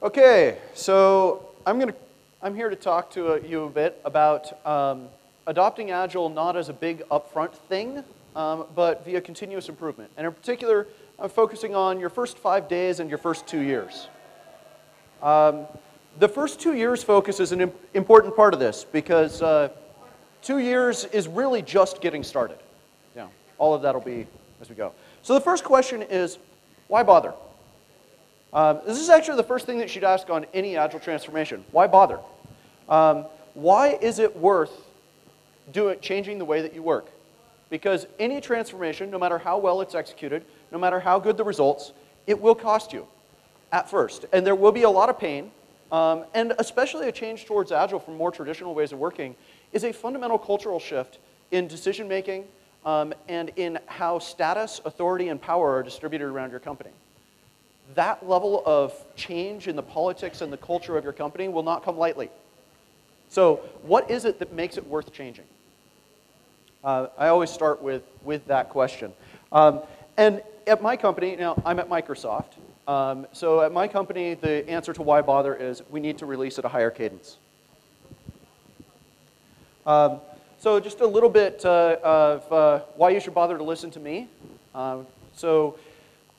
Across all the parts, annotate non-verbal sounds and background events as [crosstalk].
Okay, so I'm going to I'm here to talk to uh, you a bit about um, adopting Agile not as a big upfront thing, um, but via continuous improvement. And in particular, I'm focusing on your first five days and your first two years. Um, the first two years focus is an imp important part of this because uh, two years is really just getting started. Yeah, all of that will be as we go. So the first question is, why bother? Um, this is actually the first thing that you should ask on any Agile transformation. Why bother? Um, why is it worth doing, changing the way that you work? Because any transformation, no matter how well it's executed, no matter how good the results, it will cost you at first. And there will be a lot of pain, um, and especially a change towards Agile from more traditional ways of working is a fundamental cultural shift in decision making um, and in how status, authority, and power are distributed around your company that level of change in the politics and the culture of your company will not come lightly. So what is it that makes it worth changing? Uh, I always start with, with that question. Um, and at my company, now I'm at Microsoft, um, so at my company, the answer to why bother is we need to release at a higher cadence. Um, so just a little bit uh, of uh, why you should bother to listen to me. Uh, so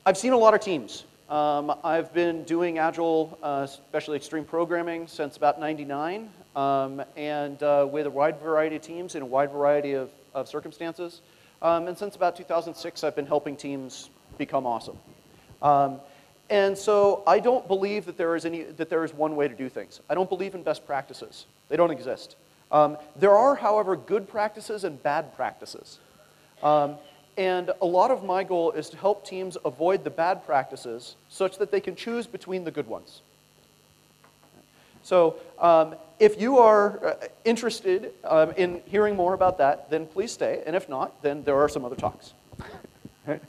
I've seen a lot of teams um, I've been doing Agile, uh, especially extreme programming, since about 99, um, and uh, with a wide variety of teams in a wide variety of, of circumstances. Um, and since about 2006, I've been helping teams become awesome. Um, and so I don't believe that there, is any, that there is one way to do things. I don't believe in best practices. They don't exist. Um, there are, however, good practices and bad practices. Um, and a lot of my goal is to help teams avoid the bad practices such that they can choose between the good ones. So um, if you are uh, interested um, in hearing more about that, then please stay. And if not, then there are some other talks. [laughs]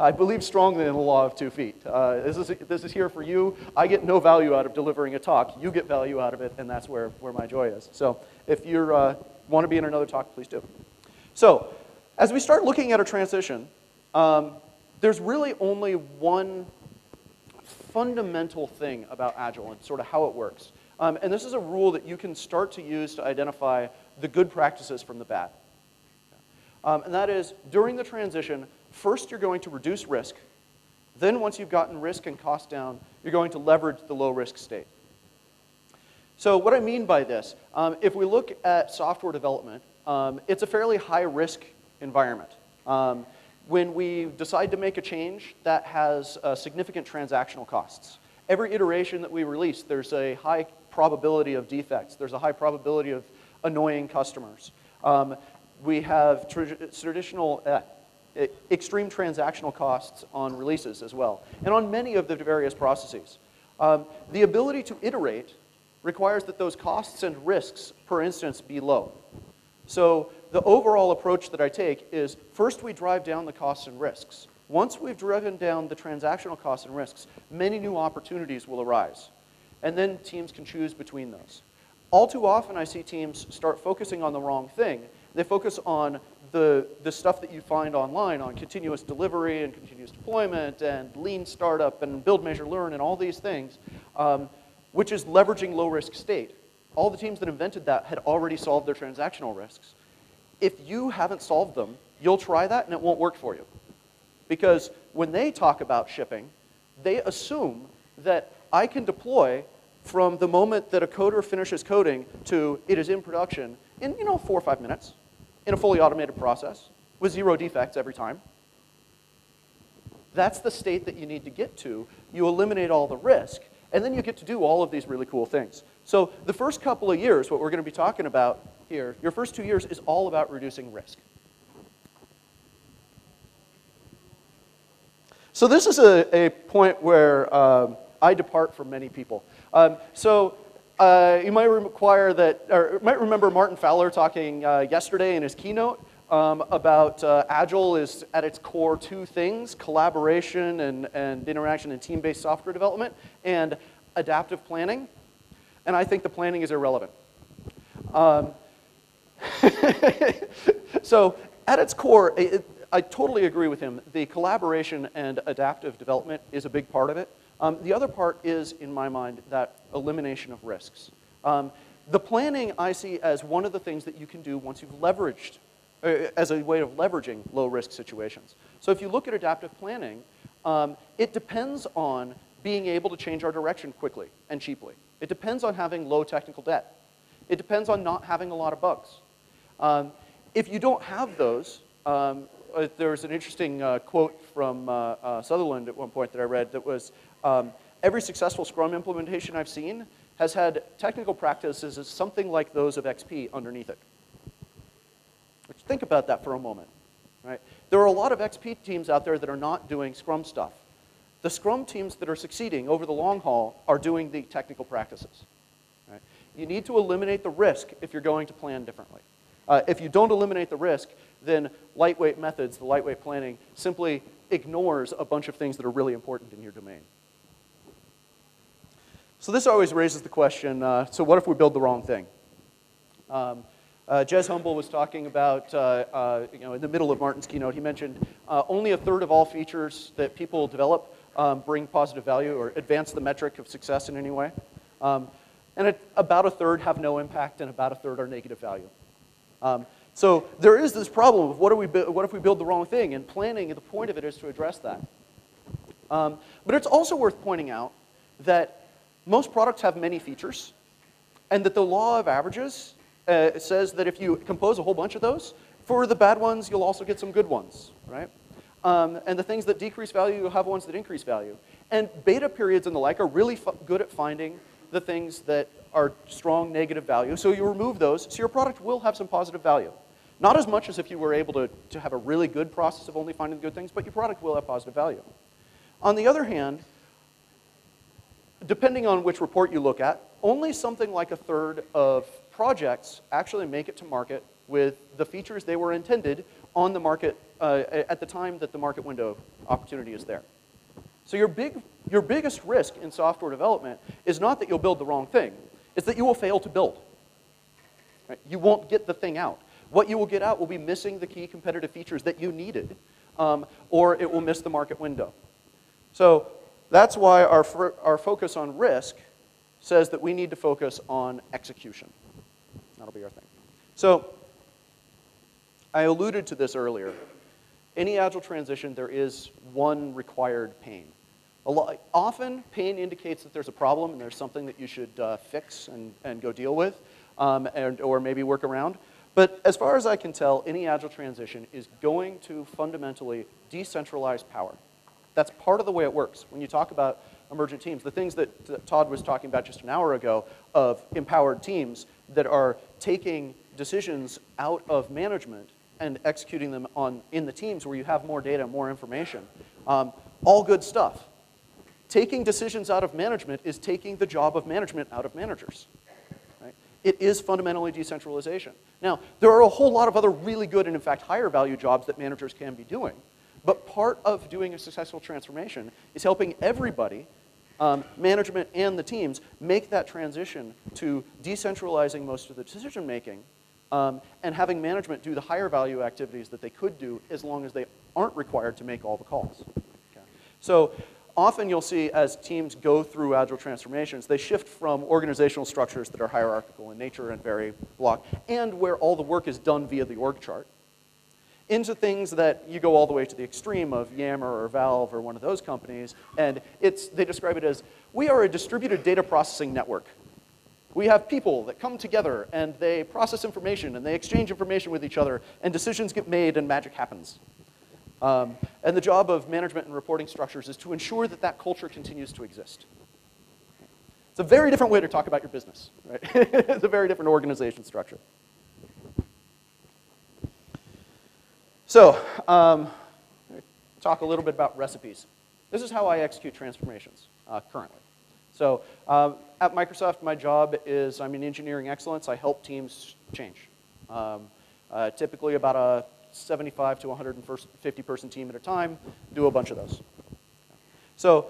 I believe strongly in the law of two feet. Uh, this, is, this is here for you. I get no value out of delivering a talk. You get value out of it, and that's where, where my joy is. So if you uh, want to be in another talk, please do. So as we start looking at a transition, um, there's really only one fundamental thing about Agile and sort of how it works. Um, and this is a rule that you can start to use to identify the good practices from the bad. Um, and that is, during the transition, first you're going to reduce risk. Then once you've gotten risk and cost down, you're going to leverage the low risk state. So what I mean by this, um, if we look at software development, um, it's a fairly high risk environment. Um, when we decide to make a change, that has uh, significant transactional costs. Every iteration that we release, there's a high probability of defects. There's a high probability of annoying customers. Um, we have tra traditional, uh, extreme transactional costs on releases as well, and on many of the various processes. Um, the ability to iterate requires that those costs and risks per instance be low. So the overall approach that I take is first we drive down the costs and risks. Once we've driven down the transactional costs and risks, many new opportunities will arise. And then teams can choose between those. All too often I see teams start focusing on the wrong thing. They focus on the, the stuff that you find online on continuous delivery and continuous deployment and lean startup and build, measure, learn and all these things, um, which is leveraging low risk state. All the teams that invented that had already solved their transactional risks if you haven't solved them, you'll try that and it won't work for you. Because when they talk about shipping, they assume that I can deploy from the moment that a coder finishes coding to it is in production in you know four or five minutes in a fully automated process with zero defects every time. That's the state that you need to get to. You eliminate all the risk, and then you get to do all of these really cool things. So the first couple of years, what we're going to be talking about here, your first two years is all about reducing risk. So this is a, a point where um, I depart from many people. Um, so uh, you might require that, or might remember Martin Fowler talking uh, yesterday in his keynote um, about uh, Agile is at its core two things, collaboration and, and interaction and team-based software development, and adaptive planning. And I think the planning is irrelevant. Um, [laughs] so at its core, it, I totally agree with him. The collaboration and adaptive development is a big part of it. Um, the other part is, in my mind, that elimination of risks. Um, the planning I see as one of the things that you can do once you've leveraged, uh, as a way of leveraging low risk situations. So if you look at adaptive planning, um, it depends on being able to change our direction quickly and cheaply. It depends on having low technical debt. It depends on not having a lot of bugs. Um, if you don't have those, um, uh, there was an interesting uh, quote from uh, uh, Sutherland at one point that I read that was, um, every successful Scrum implementation I've seen has had technical practices as something like those of XP underneath it. Which, think about that for a moment. Right? There are a lot of XP teams out there that are not doing Scrum stuff. The Scrum teams that are succeeding over the long haul are doing the technical practices. Right? You need to eliminate the risk if you're going to plan differently. Uh, if you don't eliminate the risk, then lightweight methods, the lightweight planning, simply ignores a bunch of things that are really important in your domain. So this always raises the question, uh, so what if we build the wrong thing? Um, uh, Jez Humble was talking about, uh, uh, you know, in the middle of Martin's keynote, he mentioned uh, only a third of all features that people develop um, bring positive value or advance the metric of success in any way. Um, and it, about a third have no impact, and about a third are negative value. Um, so there is this problem of what, we, what if we build the wrong thing? And planning, the point of it is to address that. Um, but it's also worth pointing out that most products have many features, and that the law of averages uh, says that if you compose a whole bunch of those, for the bad ones, you'll also get some good ones, right? Um, and the things that decrease value, you'll have ones that increase value. And beta periods and the like are really good at finding the things that are strong negative value. So you remove those, so your product will have some positive value. Not as much as if you were able to, to have a really good process of only finding the good things, but your product will have positive value. On the other hand, depending on which report you look at, only something like a third of projects actually make it to market with the features they were intended on the market uh, at the time that the market window opportunity is there. So your, big, your biggest risk in software development is not that you'll build the wrong thing, it's that you will fail to build. Right? You won't get the thing out. What you will get out will be missing the key competitive features that you needed, um, or it will miss the market window. So that's why our, our focus on risk says that we need to focus on execution. That'll be our thing. So I alluded to this earlier. Any agile transition, there is one required pain. Lot, often, pain indicates that there's a problem and there's something that you should uh, fix and, and go deal with, um, and, or maybe work around. But as far as I can tell, any agile transition is going to fundamentally decentralize power. That's part of the way it works. When you talk about emergent teams, the things that, Todd was talking about just an hour ago of empowered teams that are taking decisions out of management and executing them on, in the teams where you have more data, more information. Um, all good stuff. Taking decisions out of management is taking the job of management out of managers. It is fundamentally decentralization. Now, there are a whole lot of other really good and, in fact, higher value jobs that managers can be doing. But part of doing a successful transformation is helping everybody um, management and the teams make that transition to decentralizing most of the decision making um, and having management do the higher value activities that they could do as long as they aren't required to make all the calls. Okay. So often you'll see as teams go through agile transformations, they shift from organizational structures that are hierarchical in nature and very block, and where all the work is done via the org chart, into things that you go all the way to the extreme of Yammer or Valve or one of those companies, and it's, they describe it as, we are a distributed data processing network. We have people that come together and they process information and they exchange information with each other and decisions get made and magic happens. Um, and the job of management and reporting structures is to ensure that that culture continues to exist. It's a very different way to talk about your business, right? [laughs] it's a very different organization structure. So, um, talk a little bit about recipes. This is how I execute transformations uh, currently. So, uh, at Microsoft, my job is I'm in engineering excellence. I help teams change. Um, uh, typically, about a 75 to 150 person team at a time, do a bunch of those. So,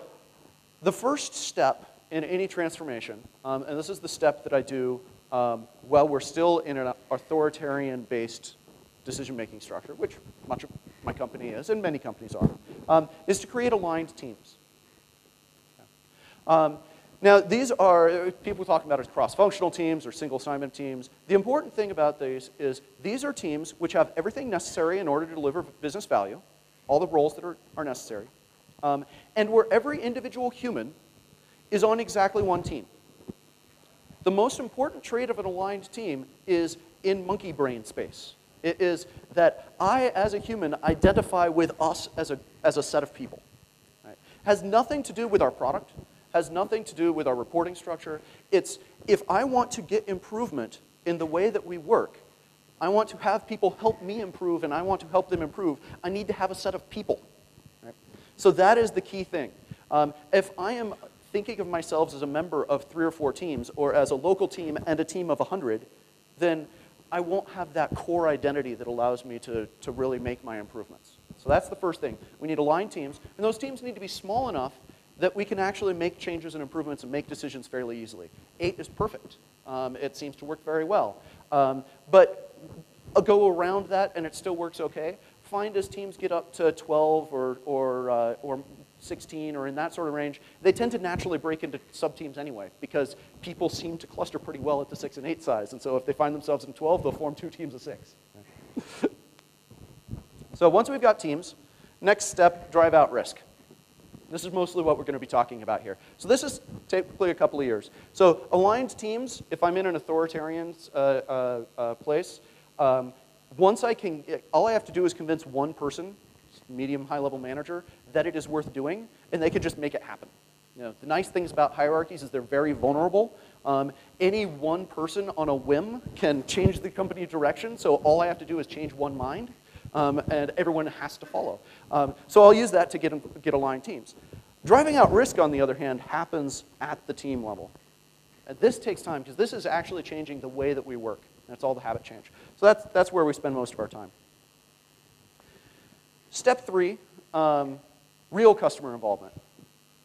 the first step in any transformation, um, and this is the step that I do um, while we're still in an authoritarian based decision-making structure, which much of my company is, and many companies are, um, is to create aligned teams. Um, now, these are, people talking about as cross-functional teams or single assignment teams. The important thing about these is these are teams which have everything necessary in order to deliver business value, all the roles that are, are necessary, um, and where every individual human is on exactly one team. The most important trait of an aligned team is in monkey brain space. It is that I, as a human, identify with us as a, as a set of people. Right? Has nothing to do with our product, has nothing to do with our reporting structure. It's if I want to get improvement in the way that we work, I want to have people help me improve and I want to help them improve, I need to have a set of people. Right? So that is the key thing. Um, if I am thinking of myself as a member of three or four teams or as a local team and a team of 100, then I won't have that core identity that allows me to, to really make my improvements. So that's the first thing. We need aligned teams, and those teams need to be small enough that we can actually make changes and improvements and make decisions fairly easily. Eight is perfect. Um, it seems to work very well. Um, but go around that and it still works okay. Find as teams get up to 12 or, or, uh, or 16 or in that sort of range, they tend to naturally break into sub-teams anyway because people seem to cluster pretty well at the 6 and 8 size. And so if they find themselves in 12, they'll form two teams of 6. [laughs] so once we've got teams, next step, drive out risk. This is mostly what we're going to be talking about here. So this is typically a couple of years. So aligned teams, if I'm in an authoritarian uh, uh, uh, place, um, once I can, all I have to do is convince one person, medium high level manager, that it is worth doing, and they can just make it happen. You know, the nice things about hierarchies is they're very vulnerable. Um, any one person on a whim can change the company direction, so all I have to do is change one mind, um, and everyone has to follow. Um, so I'll use that to get, get aligned teams. Driving out risk, on the other hand, happens at the team level. And this takes time because this is actually changing the way that we work. That's all the habit change. So that's, that's where we spend most of our time. Step three, um, real customer involvement.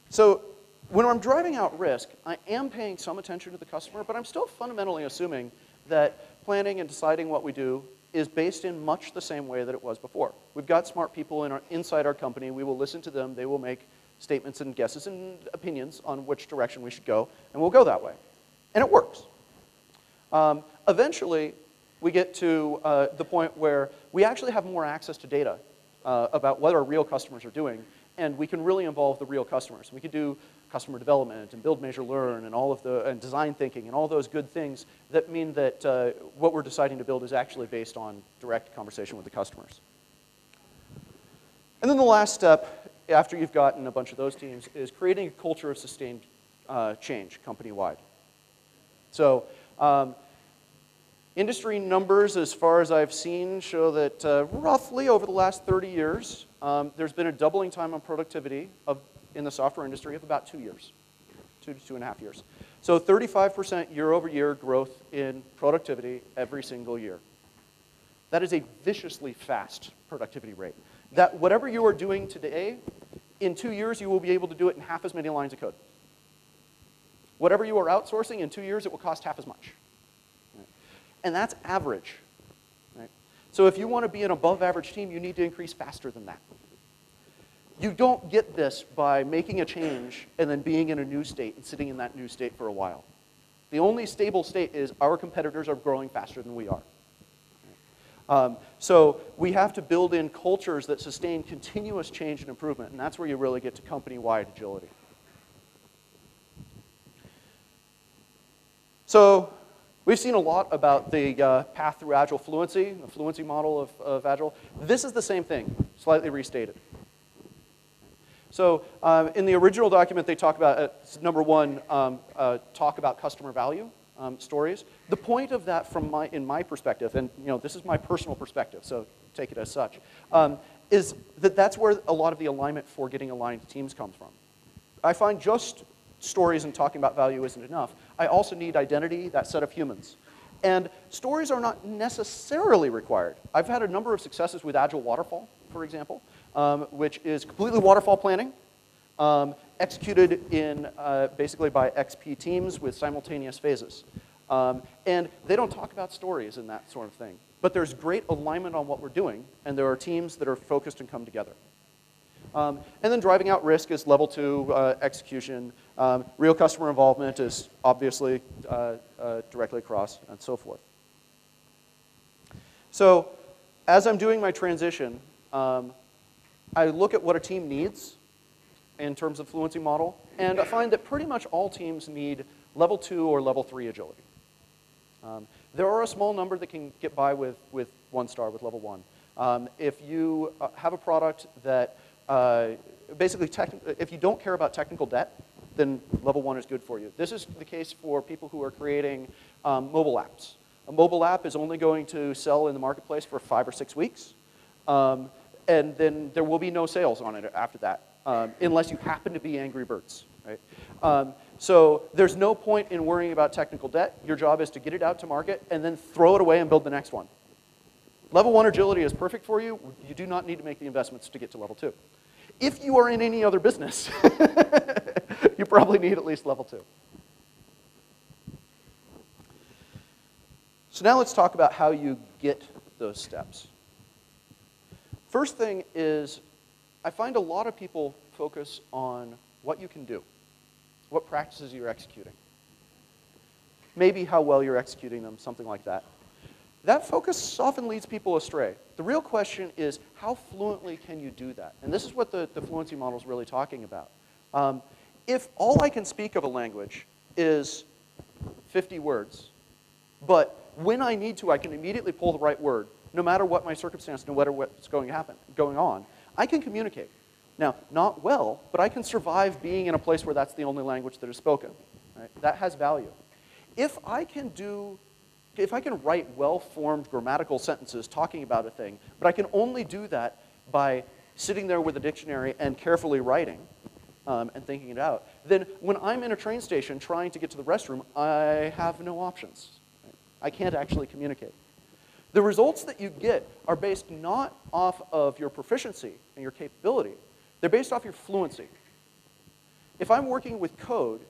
So when I'm driving out risk, I am paying some attention to the customer, but I'm still fundamentally assuming that planning and deciding what we do is based in much the same way that it was before. We've got smart people in our, inside our company. We will listen to them. They will make statements and guesses and opinions on which direction we should go, and we'll go that way. And it works. Um, eventually, we get to uh, the point where we actually have more access to data uh, about what our real customers are doing, and we can really involve the real customers. We can do customer development and build, measure, learn, and all of the and design thinking and all those good things that mean that uh, what we're deciding to build is actually based on direct conversation with the customers. And then the last step, after you've gotten a bunch of those teams, is creating a culture of sustained uh, change company-wide. So um, industry numbers, as far as I've seen, show that uh, roughly over the last 30 years, um, there's been a doubling time on productivity of, in the software industry of about two years, two to two and a half years. So 35% year over year growth in productivity every single year. That is a viciously fast productivity rate. That whatever you are doing today, in two years you will be able to do it in half as many lines of code. Whatever you are outsourcing, in two years it will cost half as much. And that's average. So if you want to be an above average team, you need to increase faster than that. You don't get this by making a change and then being in a new state and sitting in that new state for a while. The only stable state is our competitors are growing faster than we are. Um, so we have to build in cultures that sustain continuous change and improvement, and that's where you really get to company-wide agility. So We've seen a lot about the uh, path through Agile fluency, the fluency model of, of, Agile. This is the same thing, slightly restated. So um, in the original document, they talk about, uh, number one, um, uh, talk about customer value um, stories. The point of that from my, in my perspective, and you know, this is my personal perspective, so take it as such, um, is that that's where a lot of the alignment for getting aligned teams comes from. I find just stories and talking about value isn't enough. I also need identity, that set of humans. And stories are not necessarily required. I've had a number of successes with Agile Waterfall, for example, um, which is completely waterfall planning, um, executed in uh, basically by XP teams with simultaneous phases. Um, and they don't talk about stories and that sort of thing. But there's great alignment on what we're doing, and there are teams that are focused and come together. Um, and then driving out risk is level two uh, execution. Um, real customer involvement is obviously uh, uh, directly across and so forth. So as I'm doing my transition, um, I look at what a team needs in terms of fluency model, and I find that pretty much all teams need level two or level three agility. Um, there are a small number that can get by with, with one star, with level one. Um, if you uh, have a product that uh, basically, if you don't care about technical debt, then level one is good for you. This is the case for people who are creating um, mobile apps. A mobile app is only going to sell in the marketplace for five or six weeks. Um, and then there will be no sales on it after that, um, unless you happen to be Angry Birds, right? Um, so there's no point in worrying about technical debt. Your job is to get it out to market and then throw it away and build the next one. Level one agility is perfect for you. You do not need to make the investments to get to level two. If you are in any other business, [laughs] you probably need at least level two. So now let's talk about how you get those steps. First thing is, I find a lot of people focus on what you can do, what practices you're executing, maybe how well you're executing them, something like that. That focus often leads people astray. The real question is, how fluently can you do that? And this is what the, the fluency model is really talking about. Um, if all I can speak of a language is 50 words, but when I need to, I can immediately pull the right word, no matter what my circumstance, no matter what's going, to happen, going on. I can communicate. Now, not well, but I can survive being in a place where that's the only language that is spoken. Right? That has value. If I can do, if I can write well-formed grammatical sentences talking about a thing, but I can only do that by sitting there with a dictionary and carefully writing um, and thinking it out, then when I'm in a train station trying to get to the restroom, I have no options. Right? I can't actually communicate. The results that you get are based not off of your proficiency and your capability, they're based off your fluency. If I'm working with code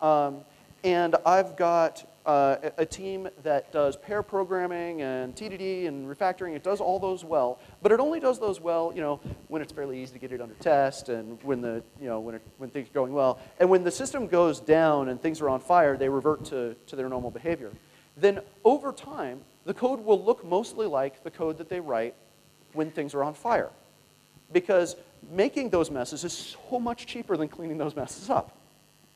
um, and I've got uh, a team that does pair programming and TDD and refactoring, it does all those well, but it only does those well, you know, when it's fairly easy to get it under test and when the, you know, when, it, when things are going well. And when the system goes down and things are on fire, they revert to, to their normal behavior. Then over time, the code will look mostly like the code that they write when things are on fire. Because making those messes is so much cheaper than cleaning those messes up.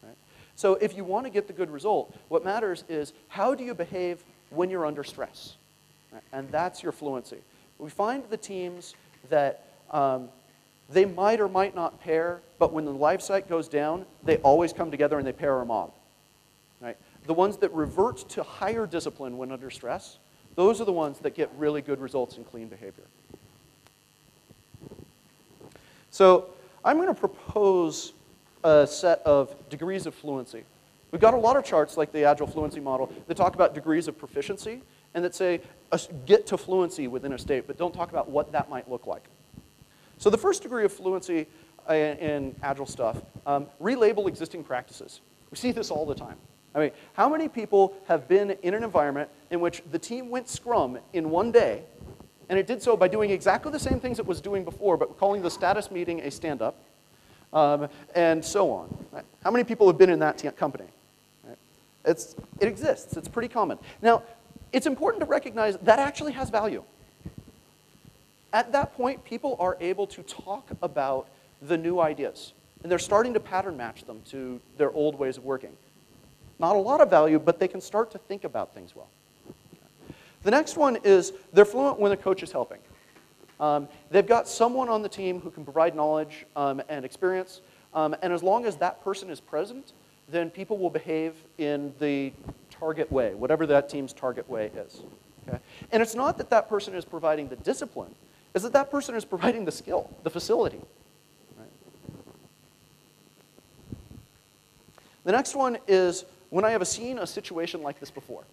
Right? So if you want to get the good result, what matters is how do you behave when you're under stress? Right? And that's your fluency. We find the teams that um, they might or might not pair, but when the live site goes down, they always come together and they pair a mob. Right? The ones that revert to higher discipline when under stress those are the ones that get really good results in clean behavior. So I'm going to propose a set of degrees of fluency. We've got a lot of charts like the Agile Fluency Model that talk about degrees of proficiency and that say get to fluency within a state, but don't talk about what that might look like. So the first degree of fluency uh, in Agile stuff, um, relabel existing practices. We see this all the time. I mean, how many people have been in an environment in which the team went scrum in one day, and it did so by doing exactly the same things it was doing before, but calling the status meeting a stand-up, um, and so on. Right? How many people have been in that company? Right? It's, it exists. It's pretty common. Now, it's important to recognize that actually has value. At that point, people are able to talk about the new ideas, and they're starting to pattern match them to their old ways of working. Not a lot of value, but they can start to think about things well. The next one is they're fluent when the coach is helping. Um, they've got someone on the team who can provide knowledge um, and experience, um, and as long as that person is present, then people will behave in the target way, whatever that team's target way is. Okay? And it's not that that person is providing the discipline, it's that that person is providing the skill, the facility. Right? The next one is when I have seen a situation like this before.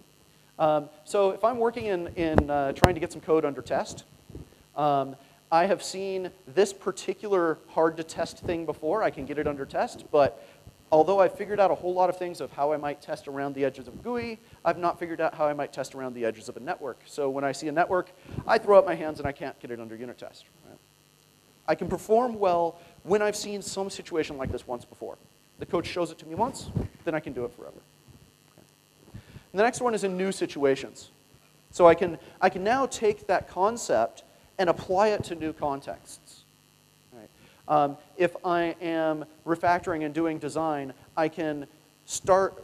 Um, so if I'm working in, in uh, trying to get some code under test, um, I have seen this particular hard to test thing before. I can get it under test, but although I've figured out a whole lot of things of how I might test around the edges of GUI, I've not figured out how I might test around the edges of a network. So when I see a network, I throw up my hands and I can't get it under unit test. Right? I can perform well when I've seen some situation like this once before. The coach shows it to me once, then I can do it forever. Okay. the next one is in new situations. So I can, I can now take that concept and apply it to new contexts. Um, if I am refactoring and doing design, I can start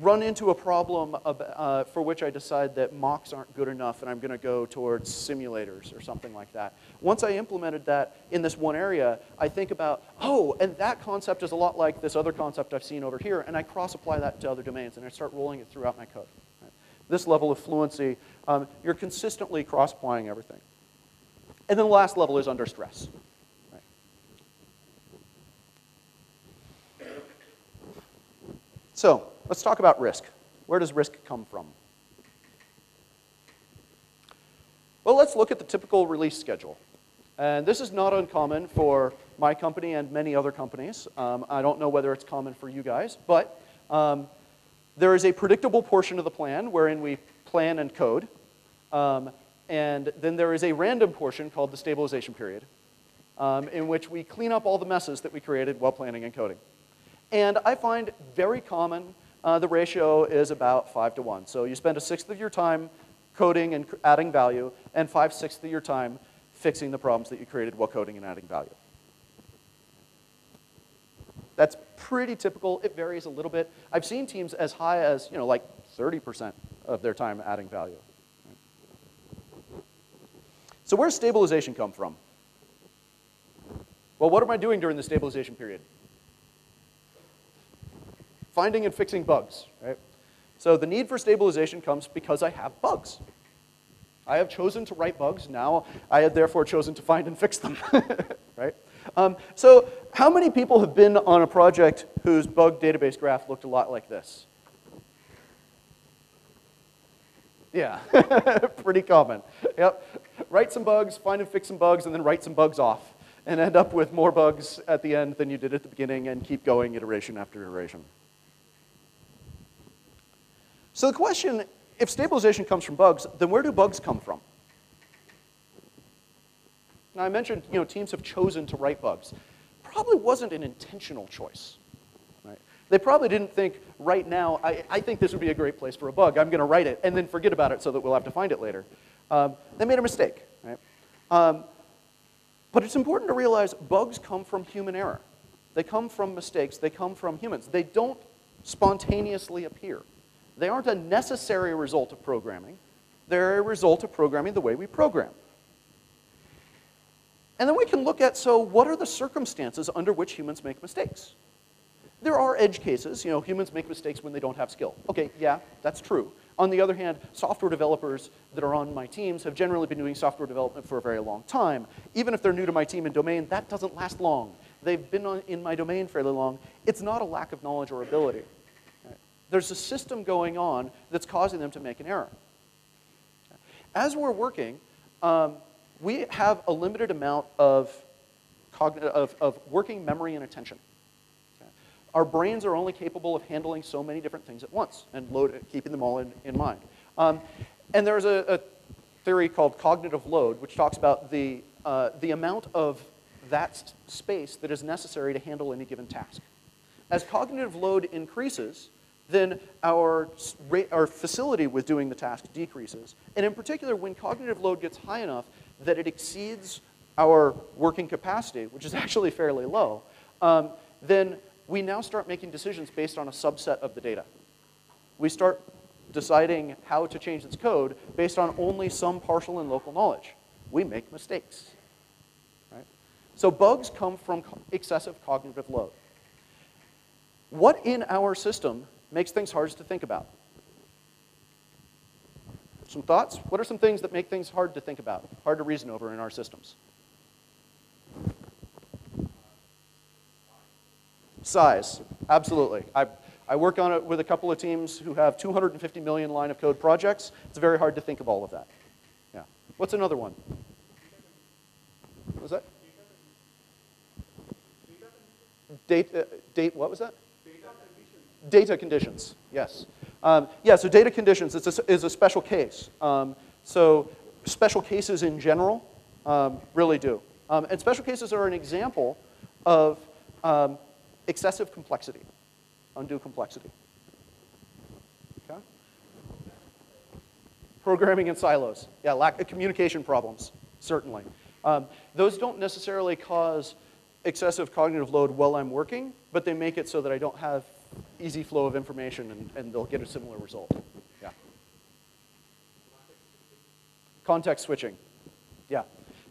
run into a problem uh, for which I decide that mocks aren't good enough and I'm going to go towards simulators or something like that. Once I implemented that in this one area, I think about, oh, and that concept is a lot like this other concept I've seen over here, and I cross-apply that to other domains, and I start rolling it throughout my code. Right? This level of fluency, um, you're consistently cross-applying everything. And then the last level is under stress. So let's talk about risk. Where does risk come from? Well, let's look at the typical release schedule. And this is not uncommon for my company and many other companies. Um, I don't know whether it's common for you guys, but um, there is a predictable portion of the plan wherein we plan and code. Um, and then there is a random portion called the stabilization period, um, in which we clean up all the messes that we created while planning and coding. And I find very common uh, the ratio is about 5 to 1. So you spend a sixth of your time coding and adding value, and five-sixths of your time fixing the problems that you created while coding and adding value. That's pretty typical. It varies a little bit. I've seen teams as high as, you know, like 30% of their time adding value. So where's stabilization come from? Well, what am I doing during the stabilization period? Finding and fixing bugs, right? So the need for stabilization comes because I have bugs. I have chosen to write bugs. Now I have therefore chosen to find and fix them, [laughs] right? Um, so how many people have been on a project whose bug database graph looked a lot like this? Yeah, [laughs] pretty common. Yep. Write some bugs, find and fix some bugs, and then write some bugs off, and end up with more bugs at the end than you did at the beginning, and keep going iteration after iteration. So the question, if stabilization comes from bugs, then where do bugs come from? Now I mentioned, you know, teams have chosen to write bugs. Probably wasn't an intentional choice. Right? They probably didn't think, right now, I, I think this would be a great place for a bug. I'm going to write it and then forget about it so that we'll have to find it later. Um, they made a mistake. Right? Um, but it's important to realize bugs come from human error. They come from mistakes. They come from humans. They don't spontaneously appear. They aren't a necessary result of programming. They're a result of programming the way we program. And then we can look at, so what are the circumstances under which humans make mistakes? There are edge cases, you know, humans make mistakes when they don't have skill. Okay, yeah, that's true. On the other hand, software developers that are on my teams have generally been doing software development for a very long time. Even if they're new to my team and domain, that doesn't last long. They've been on, in my domain fairly long. It's not a lack of knowledge or ability. There's a system going on that's causing them to make an error. As we're working, um, we have a limited amount of, of, of working memory and attention. Our brains are only capable of handling so many different things at once and load, keeping them all in, in mind. Um, and there's a, a, theory called cognitive load, which talks about the, uh, the amount of that space that is necessary to handle any given task. As cognitive load increases, then our, our facility with doing the task decreases. And in particular, when cognitive load gets high enough that it exceeds our working capacity, which is [laughs] actually fairly low, um, then we now start making decisions based on a subset of the data. We start deciding how to change its code based on only some partial and local knowledge. We make mistakes. Right? So bugs come from excessive cognitive load. What in our system makes things hard to think about. Some thoughts? What are some things that make things hard to think about, hard to reason over in our systems? Size, absolutely. I, I work on it with a couple of teams who have 250 million line of code projects. It's very hard to think of all of that. Yeah. What's another one? What was that? Date, uh, date, what was that? Data conditions, yes. Um, yeah, so data conditions is a, is a special case. Um, so special cases in general um, really do. Um, and special cases are an example of um, excessive complexity, undue complexity. Okay? Programming in silos. Yeah, lack of communication problems, certainly. Um, those don't necessarily cause excessive cognitive load while I'm working, but they make it so that I don't have easy flow of information and, and they'll get a similar result. Yeah. Context switching. Yeah.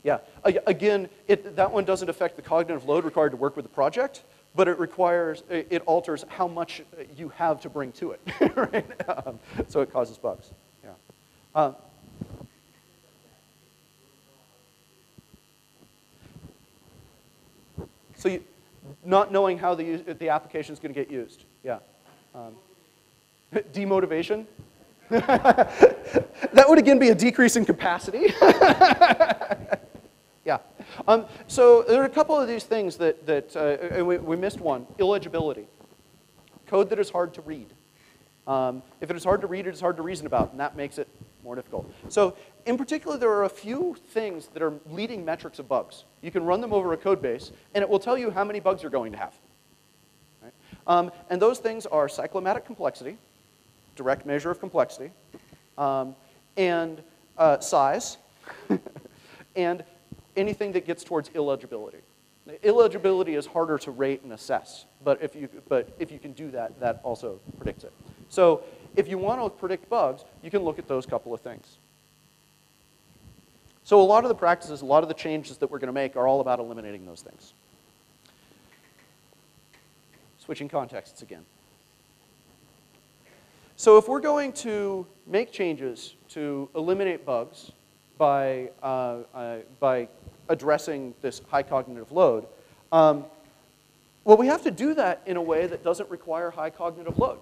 Yeah. Again, it, that one doesn't affect the cognitive load required to work with the project, but it requires, it alters how much you have to bring to it, [laughs] right? Um, so it causes bugs. Yeah. Um, so you, not knowing how the, the application is going to get used. Yeah. Um, [laughs] demotivation. [laughs] that would again be a decrease in capacity. [laughs] yeah. Um, so there are a couple of these things that, that uh, we, we, missed one, illegibility. Code that is hard to read. Um, if it is hard to read, it is hard to reason about, and that makes it more difficult. So in particular, there are a few things that are leading metrics of bugs. You can run them over a code base, and it will tell you how many bugs you're going to have. Um, and those things are cyclomatic complexity, direct measure of complexity, um, and uh, size, [laughs] and anything that gets towards illegibility. Illegibility is harder to rate and assess, but if you, but if you can do that, that also predicts it. So if you want to predict bugs, you can look at those couple of things. So a lot of the practices, a lot of the changes that we're going to make are all about eliminating those things. Switching contexts again. So if we're going to make changes to eliminate bugs by, uh, uh, by addressing this high cognitive load, um, well, we have to do that in a way that doesn't require high cognitive load.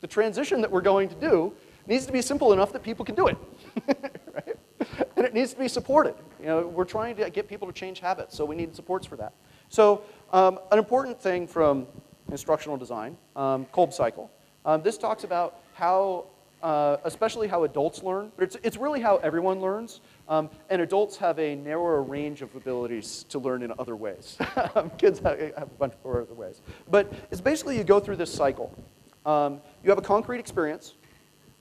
The transition that we're going to do needs to be simple enough that people can do it, [laughs] right? And it needs to be supported. You know, we're trying to get people to change habits, so we need supports for that. So um, an important thing from instructional design, um, Kolb cycle. Um, this talks about how, uh, especially how adults learn, but it's, it's really how everyone learns. Um, and adults have a narrower range of abilities to learn in other ways. [laughs] Um, kids have, have, a bunch of other ways. But it's basically you go through this cycle. Um, you have a concrete experience.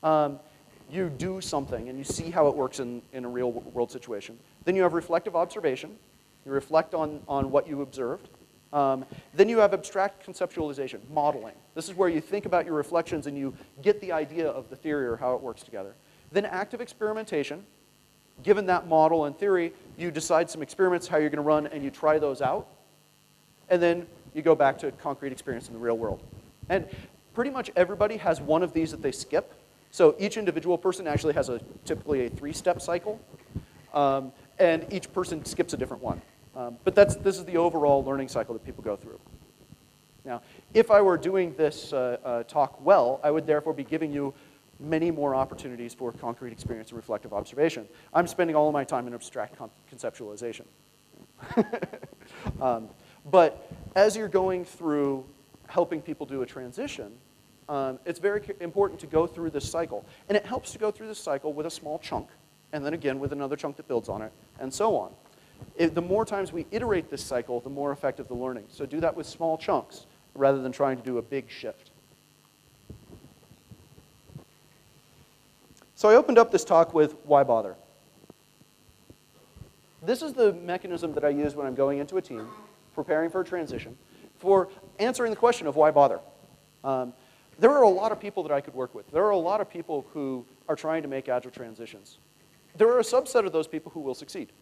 Um, you do something and you see how it works in, in a real world situation. Then you have reflective observation. You reflect on, on what you observed. Um, then you have abstract conceptualization, modeling. This is where you think about your reflections and you get the idea of the theory or how it works together. Then active experimentation. Given that model and theory, you decide some experiments, how you're going to run, and you try those out. And then you go back to concrete experience in the real world. And pretty much everybody has one of these that they skip. So each individual person actually has a typically a three-step cycle. Um, and each person skips a different one. Um, but that's, this is the overall learning cycle that people go through. Now, if I were doing this uh, uh, talk well, I would therefore be giving you many more opportunities for concrete experience and reflective observation. I'm spending all of my time in abstract con conceptualization. [laughs] um, but as you're going through helping people do a transition, um, it's very important to go through this cycle. And it helps to go through this cycle with a small chunk, and then again with another chunk that builds on it, and so on. It, the more times we iterate this cycle, the more effective the learning. So do that with small chunks rather than trying to do a big shift. So I opened up this talk with why bother? This is the mechanism that I use when I'm going into a team, preparing for a transition, for answering the question of why bother. Um, there are a lot of people that I could work with. There are a lot of people who are trying to make agile transitions. There are a subset of those people who will succeed.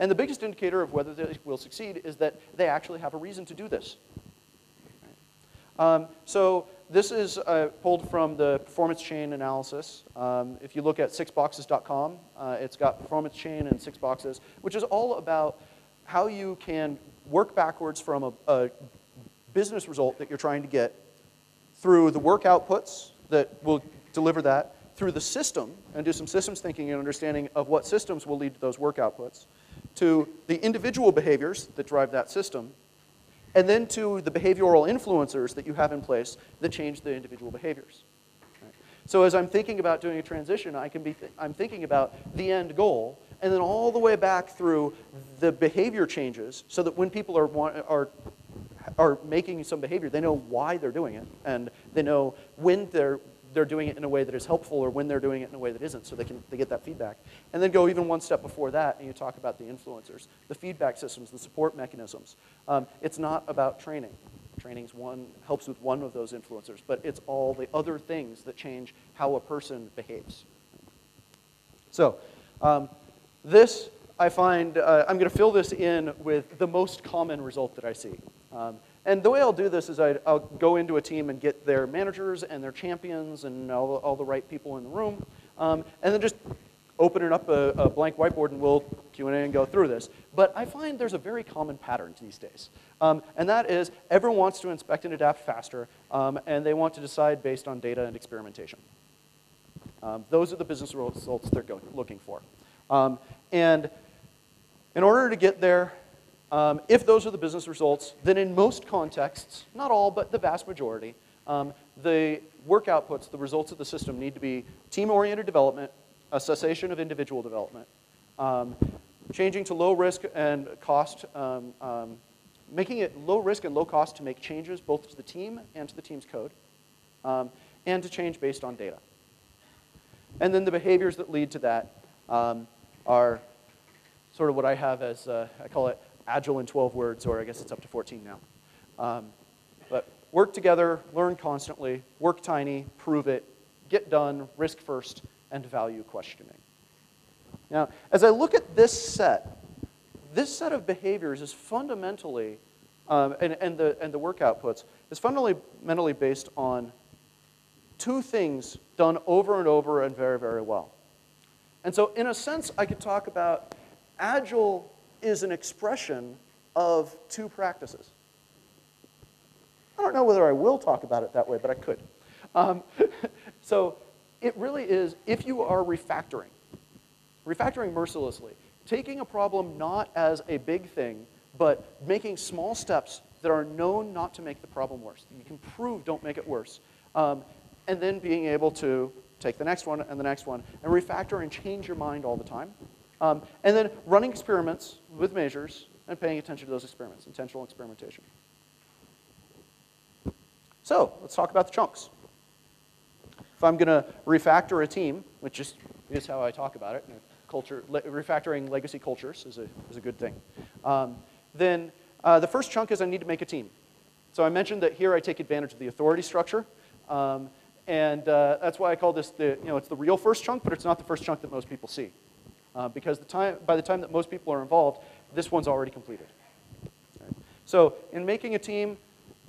And the biggest indicator of whether they will succeed is that they actually have a reason to do this. Um, so this is uh, pulled from the performance chain analysis. Um, if you look at sixboxes.com, uh, it's got performance chain and six boxes, which is all about how you can work backwards from a, a business result that you're trying to get through the work outputs that will deliver that, through the system, and do some systems thinking and understanding of what systems will lead to those work outputs, to the individual behaviors that drive that system, and then to the behavioral influencers that you have in place that change the individual behaviors. Right? So as I'm thinking about doing a transition, I can be th I'm thinking about the end goal, and then all the way back through the behavior changes so that when people are, are, are making some behavior, they know why they're doing it, and they know when they're, they're doing it in a way that is helpful or when they're doing it in a way that isn't, so they can they get that feedback. And then go even one step before that, and you talk about the influencers, the feedback systems, the support mechanisms. Um, it's not about training. Training's one helps with one of those influencers, but it's all the other things that change how a person behaves. So, um, this I find uh, I'm going to fill this in with the most common result that I see. Um, and the way I'll do this is I, will go into a team and get their managers and their champions and all, all the right people in the room, um, and then just open it up a, a, blank whiteboard and we'll Q&A and go through this. But I find there's a very common pattern these days. Um, and that is everyone wants to inspect and adapt faster, um, and they want to decide based on data and experimentation. Um, those are the business results they're going, looking for. Um, and in order to get there, um, if those are the business results, then in most contexts, not all, but the vast majority, um, the work outputs, the results of the system need to be team-oriented development, a cessation of individual development, um, changing to low risk and cost, um, um, making it low risk and low cost to make changes both to the team and to the team's code, um, and to change based on data. And then the behaviors that lead to that are sort of what I have as, uh, I call it agile in 12 words, or I guess it's up to 14 now. Um, but work together, learn constantly, work tiny, prove it, get done, risk first, and value questioning. Now, as I look at this set, this set of behaviors is fundamentally, um, and, and, the, and the work outputs, is fundamentally based on two things done over and over and very, very well. And so, in a sense, I could talk about Agile is an expression of two practices. I don't know whether I will talk about it that way, but I could. Um, [laughs] so it really is, if you are refactoring, refactoring mercilessly, taking a problem not as a big thing, but making small steps that are known not to make the problem worse, you can prove don't make it worse, um, and then being able to take the next one and the next one, and refactor and change your mind all the time. Um, and then running experiments with measures and paying attention to those experiments, intentional experimentation. So let's talk about the chunks. If I'm going to refactor a team, which is, is how I talk about it, culture, le refactoring legacy cultures is a, is a good thing, um, then uh, the first chunk is I need to make a team. So I mentioned that here I take advantage of the authority structure. Um, and uh, that's why I call this the, you know, it's the real first chunk, but it's not the first chunk that most people see. Uh, because the time, by the time that most people are involved, this one's already completed. Right? So in making a team,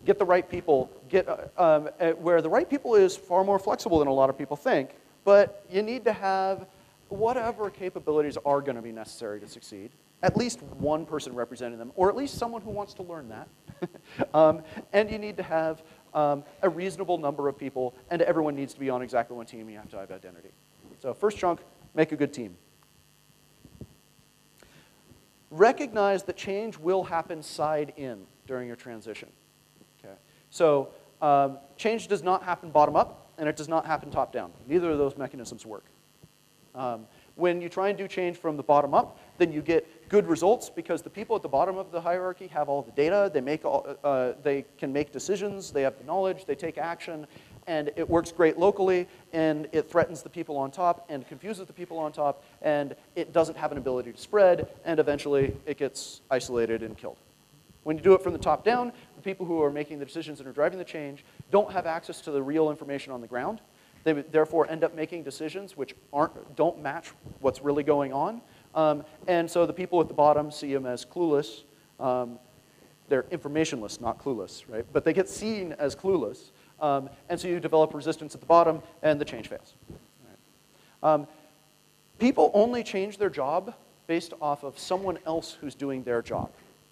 get the right people, get uh, um, where the right people is far more flexible than a lot of people think, but you need to have whatever capabilities are going to be necessary to succeed, at least one person representing them, or at least someone who wants to learn that. [laughs] um, and you need to have um, a reasonable number of people, and everyone needs to be on exactly one team. You have to have identity. So first chunk, make a good team. Recognize that change will happen side in during your transition. Okay? So um, change does not happen bottom up, and it does not happen top down. Neither of those mechanisms work. Um, when you try and do change from the bottom up, then you get good results because the people at the bottom of the hierarchy have all the data, they, make all, uh, they can make decisions, they have the knowledge, they take action, and it works great locally, and it threatens the people on top and confuses the people on top, and it doesn't have an ability to spread, and eventually it gets isolated and killed. When you do it from the top down, the people who are making the decisions and are driving the change don't have access to the real information on the ground. They therefore end up making decisions which aren't, don't match what's really going on. Um, and so the people at the bottom see them as clueless. Um, they're informationless, not clueless, right? But they get seen as clueless. Um, and so you develop resistance at the bottom, and the change fails. Right. Um, people only change their job based off of someone else who's doing their job.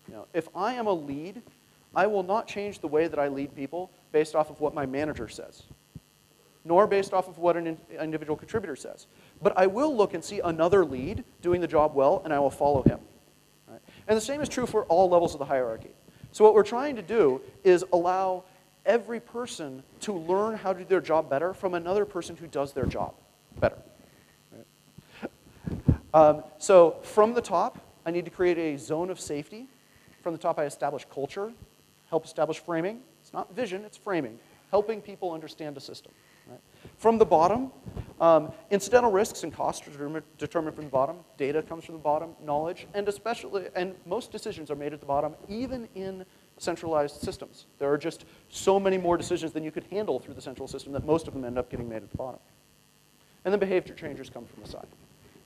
You know, if I am a lead, I will not change the way that I lead people based off of what my manager says, nor based off of what an in individual contributor says. But I will look and see another lead doing the job well, and I will follow him. Right? And the same is true for all levels of the hierarchy. So what we're trying to do is allow every person to learn how to do their job better from another person who does their job better. Right? Um, so from the top, I need to create a zone of safety. From the top, I establish culture, help establish framing. It's not vision, it's framing, helping people understand a system. Right? From the bottom, um, incidental risks and costs are determined from the bottom. Data comes from the bottom, knowledge, and especially, and most decisions are made at the bottom, even in centralized systems. There are just so many more decisions than you could handle through the central system that most of them end up getting made at the bottom. And then behavior changes come from the side.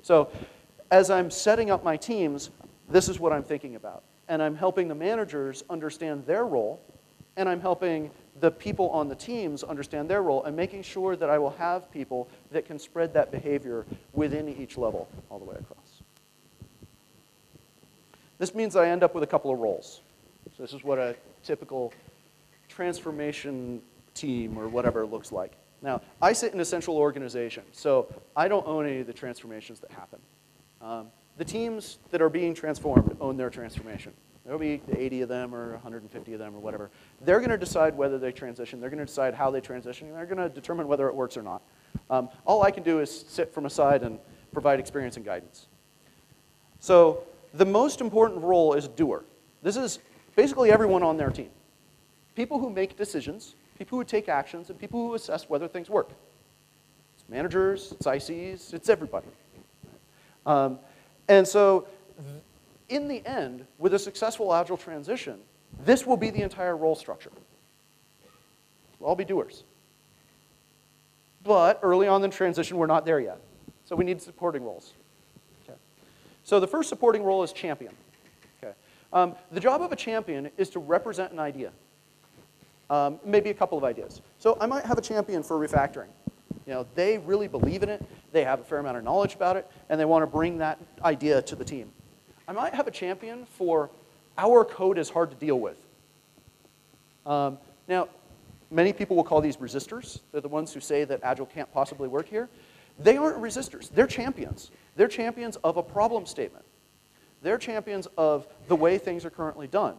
So as I'm setting up my teams, this is what I'm thinking about. And I'm helping the managers understand their role, and I'm helping the people on the teams understand their role, and making sure that I will have people that can spread that behavior within each level all the way across. This means I end up with a couple of roles. This is what a typical transformation team or whatever looks like. Now, I sit in a central organization, so I don't own any of the transformations that happen. Um, the teams that are being transformed own their transformation. There'll be 80 of them or 150 of them or whatever. They're going to decide whether they transition. They're going to decide how they transition. And they're going to determine whether it works or not. Um, all I can do is sit from a side and provide experience and guidance. So the most important role is doer. This is basically everyone on their team. People who make decisions, people who take actions, and people who assess whether things work. It's managers, it's ICs, it's everybody. Um, and so in the end, with a successful agile transition, this will be the entire role structure. We'll all be doers. But early on in the transition, we're not there yet. So we need supporting roles. Okay. So the first supporting role is champion. Um, the job of a champion is to represent an idea. Um, maybe a couple of ideas. So I might have a champion for refactoring. You know, they really believe in it, they have a fair amount of knowledge about it, and they want to bring that idea to the team. I might have a champion for our code is hard to deal with. Um, now, many people will call these resistors. They're the ones who say that Agile can't possibly work here. They aren't resistors. They're champions. They're champions of a problem statement. They're champions of the way things are currently done.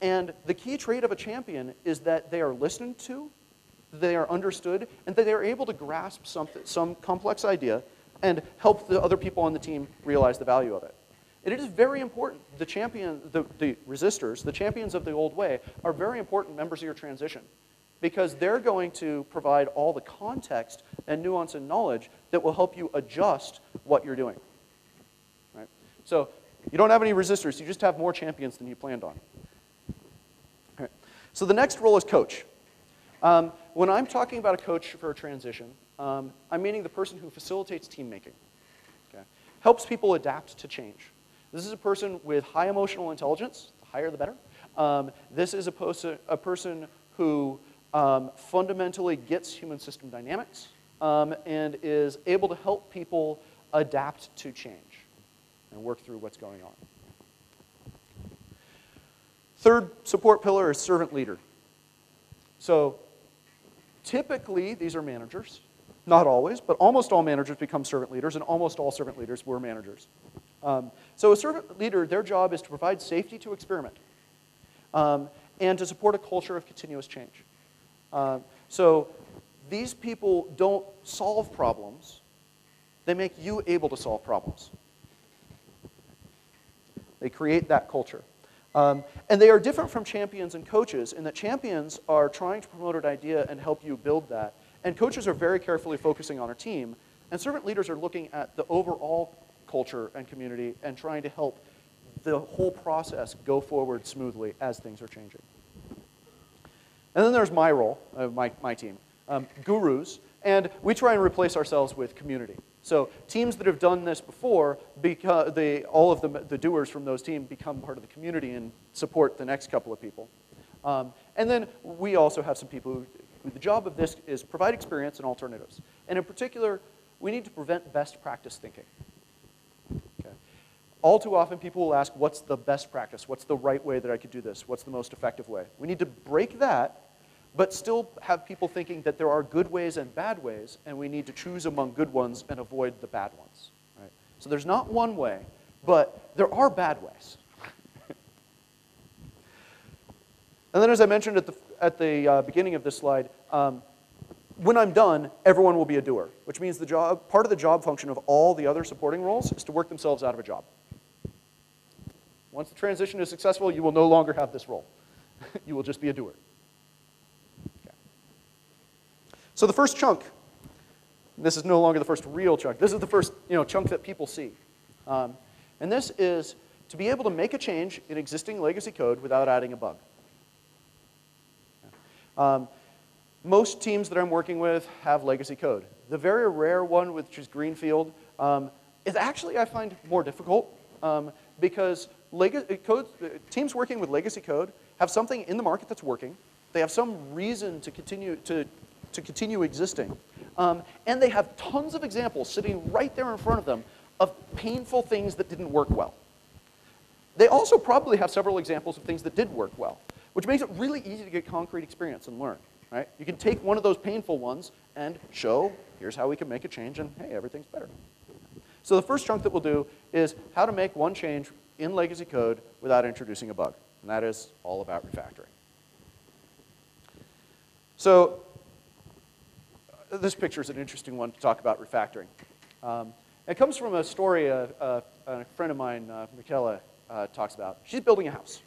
And the key trait of a champion is that they are listened to, they are understood, and that they are able to grasp something, some complex idea and help the other people on the team realize the value of it. And it is very important. The champion, the, the resistors, the champions of the old way, are very important members of your transition because they're going to provide all the context and nuance and knowledge that will help you adjust what you're doing. Right? So you don't have any resistors, you just have more champions than you planned on. So the next role is coach. Um, when I'm talking about a coach for a transition, um, I'm meaning the person who facilitates team making, okay? helps people adapt to change. This is a person with high emotional intelligence, the higher the better. Um, this is a, a person who um, fundamentally gets human system dynamics um, and is able to help people adapt to change and work through what's going on. Third support pillar is servant leader. So typically, these are managers. Not always, but almost all managers become servant leaders, and almost all servant leaders were managers. Um, so a servant leader, their job is to provide safety to experiment um, and to support a culture of continuous change. Uh, so these people don't solve problems. They make you able to solve problems. They create that culture. Um, and they are different from champions and coaches in that champions are trying to promote an idea and help you build that. And coaches are very carefully focusing on a team. And servant leaders are looking at the overall culture and community and trying to help the whole process go forward smoothly as things are changing. And then there's my role, uh, my, my team, um, gurus, and we try and replace ourselves with community. So teams that have done this before, because they, all of the, the doers from those teams become part of the community and support the next couple of people. Um, and then we also have some people who, who the job of this is provide experience and alternatives. And in particular, we need to prevent best practice thinking. All too often, people will ask, what's the best practice? What's the right way that I could do this? What's the most effective way? We need to break that, but still have people thinking that there are good ways and bad ways, and we need to choose among good ones and avoid the bad ones. Right? So there's not one way, but there are bad ways. [laughs] and then, as I mentioned at the, at the uh, beginning of this slide, um, when I'm done, everyone will be a doer, which means the job, part of the job function of all the other supporting roles is to work themselves out of a job. Once the transition is successful, you will no longer have this role. [laughs] you will just be a doer. Okay. So the first chunk, this is no longer the first real chunk. This is the first you know, chunk that people see. Um, and this is to be able to make a change in existing legacy code without adding a bug. Um, most teams that I'm working with have legacy code. The very rare one, which is Greenfield, um, is actually, I find, more difficult um, because code, uh, teams working with legacy code have something in the market that's working. They have some reason to continue, to, to continue existing. Um, and they have tons of examples sitting right there in front of them of painful things that didn't work well. They also probably have several examples of things that did work well, which makes it really easy to get concrete experience and learn. Right? You can take one of those painful ones and show, here's how we can make a change, and hey, everything's better. So the first chunk that we'll do is how to make one change in legacy code without introducing a bug. And that is all about refactoring. So this picture is an interesting one to talk about refactoring. Um, it comes from a story a, a, a friend of mine, uh, Michaela, uh, talks about. She's building a house.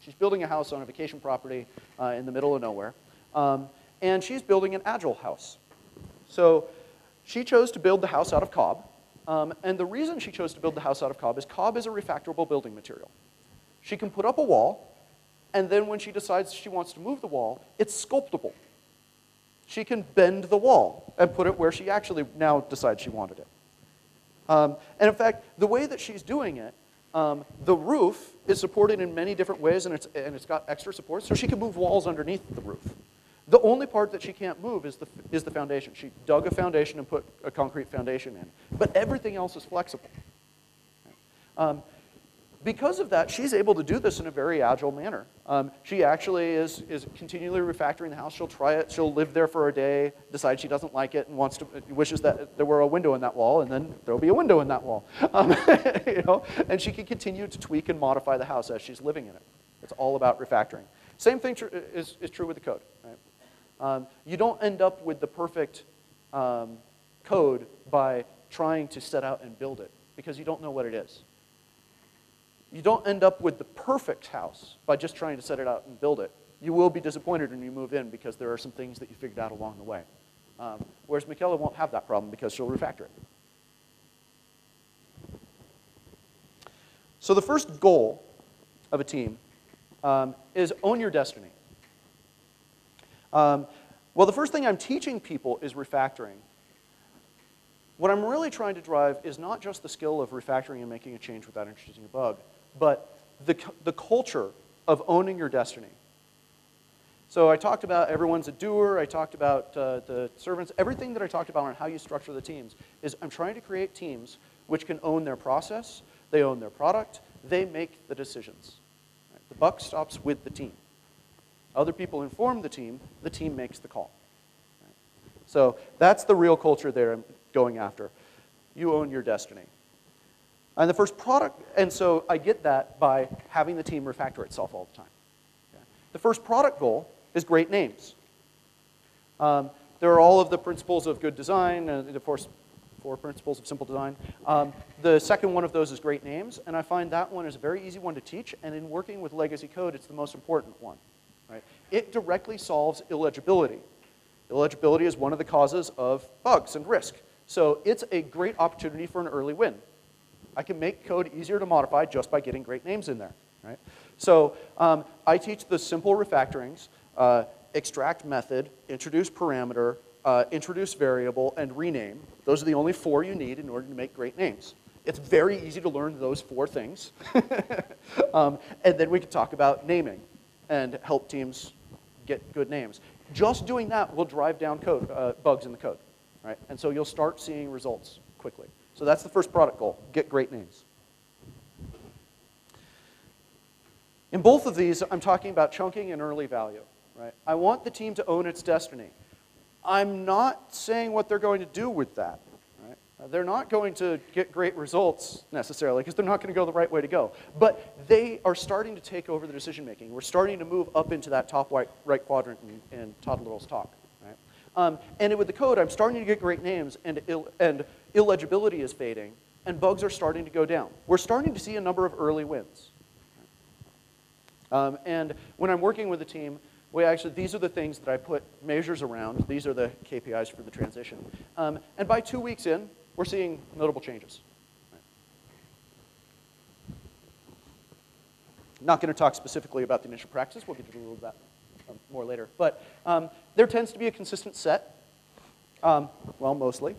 She's building a house on a vacation property uh, in the middle of nowhere. Um, and she's building an agile house. So she chose to build the house out of cob. Um, and the reason she chose to build the house out of cob is cob is a refactorable building material. She can put up a wall, and then when she decides she wants to move the wall, it's sculptable. She can bend the wall and put it where she actually now decides she wanted it. Um, and in fact, the way that she's doing it um, the roof is supported in many different ways, and it's, and it's got extra support, so she can move walls underneath the roof. The only part that she can't move is the, is the foundation. She dug a foundation and put a concrete foundation in. But everything else is flexible. Um, because of that, she's able to do this in a very agile manner. Um, she actually is, is continually refactoring the house. She'll try it. She'll live there for a day, decide she doesn't like it, and wants to wishes that there were a window in that wall, and then there'll be a window in that wall. [laughs] Um, [laughs] you know, and she can continue to tweak and modify the house as she's living in it. It's all about refactoring. Same thing tr is, is true with the code. Right? Um, you don't end up with the perfect um, code by trying to set out and build it because you don't know what it is you don't end up with the perfect house by just trying to set it out and build it. You will be disappointed when you move in because there are some things that you figured out along the way. Um, whereas Michaela won't have that problem because she'll refactor it. So the first goal of a team um, is own your destiny. Um, well, the first thing I'm teaching people is refactoring. What I'm really trying to drive is not just the skill of refactoring and making a change without introducing a bug, but the, the culture of owning your destiny. So I talked about everyone's a doer. I talked about uh, the servants. Everything that I talked about on how you structure the teams is I'm trying to create teams which can own their process, they own their product, they make the decisions. Right? The buck stops with the team. Other people inform the team, the team makes the call. Right? So that's the real culture there I'm going after. You own your destiny. And the first product, and so I get that by having the team refactor itself all the time. Okay. The first product goal is great names. Um, there are all of the principles of good design, and of course, four principles of simple design. Um, the second one of those is great names, and I find that one is a very easy one to teach, and in working with legacy code, it's the most important one. Right? It directly solves illegibility. Illegibility is one of the causes of bugs and risk. So it's a great opportunity for an early win. I can make code easier to modify just by getting great names in there. Right? So um, I teach the simple refactorings, uh, extract method, introduce parameter, uh, introduce variable, and rename. Those are the only four you need in order to make great names. It's very easy to learn those four things. [laughs] um, and then we can talk about naming and help teams get good names. Just doing that will drive down code, uh, bugs in the code. Right? And so you'll start seeing results quickly. So that's the first product goal, get great names. In both of these, I'm talking about chunking and early value. Right? I want the team to own its destiny. I'm not saying what they're going to do with that. Right? They're not going to get great results necessarily because they're not going to go the right way to go. But they are starting to take over the decision making. We're starting to move up into that top right, right quadrant in, in Todd Little's talk. Right? Um, and with the code, I'm starting to get great names, and, and illegibility is fading, and bugs are starting to go down. We're starting to see a number of early wins. Um, and when I'm working with a team, we actually, these are the things that I put measures around. These are the KPIs for the transition. Um, and by two weeks in, we're seeing notable changes. Not going to talk specifically about the initial practice. We'll get to a little bit um, more later. But um, there tends to be a consistent set. Um, well, mostly.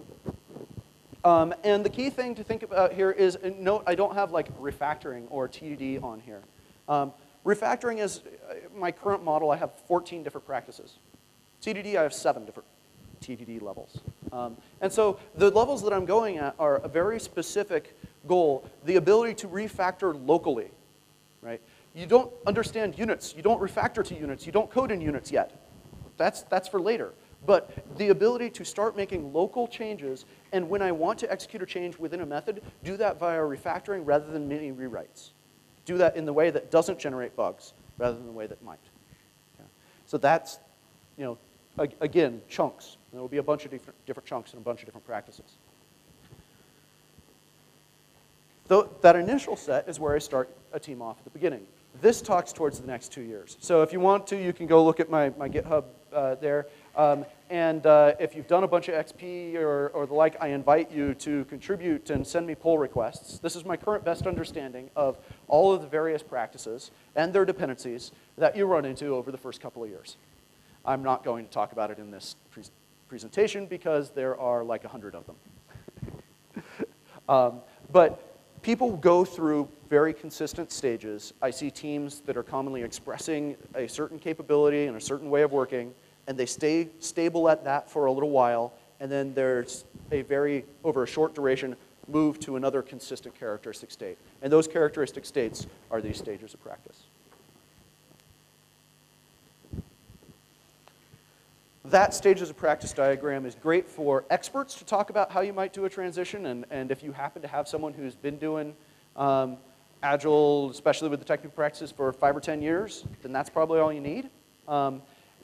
Um, and the key thing to think about here is, note I don't have like refactoring or TDD on here. Um, refactoring is uh, my current model. I have 14 different practices. TDD, I have seven different TDD levels. Um, and so the levels that I'm going at are a very specific goal, the ability to refactor locally, right? You don't understand units. You don't refactor to units. You don't code in units yet. That's, that's for later. But the ability to start making local changes, and when I want to execute a change within a method, do that via refactoring rather than mini rewrites. Do that in the way that doesn't generate bugs rather than the way that might. So that's, you know, again, chunks. There will be a bunch of different, different chunks and a bunch of different practices. Though that initial set is where I start a team off at the beginning. This talks towards the next two years. So if you want to, you can go look at my, my GitHub uh, there. Um, and uh, if you've done a bunch of XP or, or the like, I invite you to contribute and send me pull requests. This is my current best understanding of all of the various practices and their dependencies that you run into over the first couple of years. I'm not going to talk about it in this pre presentation because there are like 100 of them. [laughs] um, but people go through very consistent stages. I see teams that are commonly expressing a certain capability and a certain way of working, and they stay stable at that for a little while, and then there's a very, over a short duration, move to another consistent characteristic state. And those characteristic states are these stages of practice. That stages of practice diagram is great for experts to talk about how you might do a transition, and, and if you happen to have someone who's been doing um, Agile, especially with the technical practices, for five or 10 years, then that's probably all you need. Um,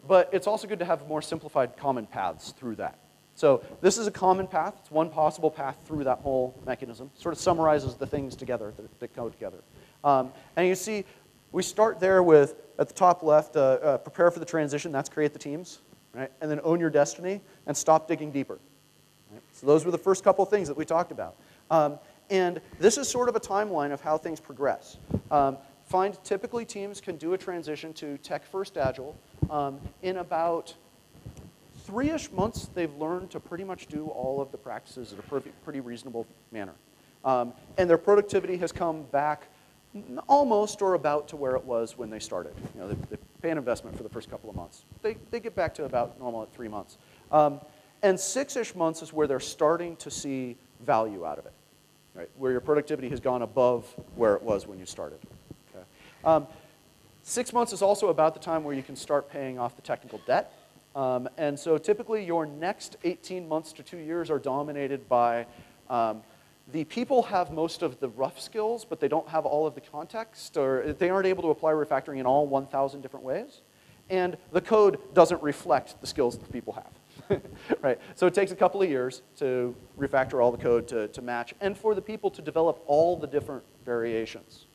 but it's also good to have more simplified common paths through that. So this is a common path. It's one possible path through that whole mechanism. Sort of summarizes the things together that, that go together. Um, and you see, we start there with, at the top left, uh, uh, prepare for the transition. That's create the teams. Right? And then own your destiny and stop digging deeper. Right? So those were the first couple things that we talked about. Um, and this is sort of a timeline of how things progress. Um, find typically teams can do a transition to tech first agile. Um, in about three-ish months they've learned to pretty much do all of the practices in a pretty, reasonable manner. Um, and their productivity has come back almost or about to where it was when they started. You know they, they pay an investment for the first couple of months. They, they get back to about normal at three months. Um, and six-ish months is where they're starting to see value out of it right? Where your productivity has gone above where it was when you started um, six months is also about the time where you can start paying off the technical debt. Um, and so typically your next 18 months to two years are dominated by um, the people have most of the rough skills, but they don't have all of the context, or they aren't able to apply refactoring in all 1,000 different ways. And the code doesn't reflect the skills that the people have. [laughs] right? So it takes a couple of years to refactor all the code to, to match, and for the people to develop all the different variations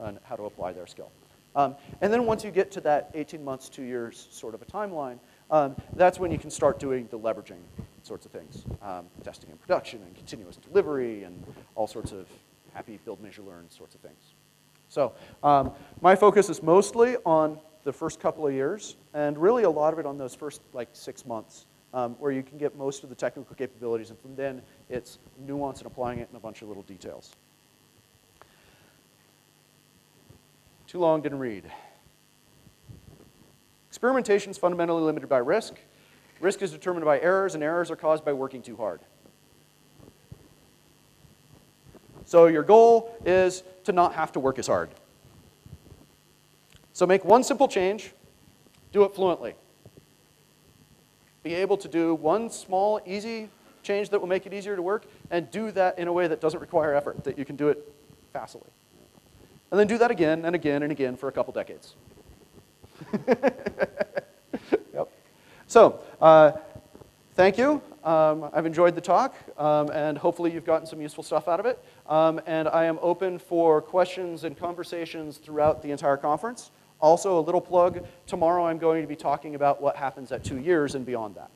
on how to apply their skill. Um, and then once you get to that 18 months, two years sort of a timeline, um, that's when you can start doing the leveraging sorts of things, um, testing and production and continuous delivery and all sorts of happy build, measure, learn sorts of things. So um, my focus is mostly on the first couple of years and really a lot of it on those first like six months um, where you can get most of the technical capabilities and from then it's nuance and applying it in a bunch of little details. Too long, didn't read. Experimentation is fundamentally limited by risk. Risk is determined by errors, and errors are caused by working too hard. So your goal is to not have to work as hard. So make one simple change, do it fluently. Be able to do one small, easy change that will make it easier to work, and do that in a way that doesn't require effort, that you can do it fastly. And then do that again and again and again for a couple decades. [laughs] yep. So, uh, thank you. Um, I've enjoyed the talk, um, and hopefully you've gotten some useful stuff out of it. Um, and I am open for questions and conversations throughout the entire conference. Also, a little plug, tomorrow I'm going to be talking about what happens at two years and beyond that.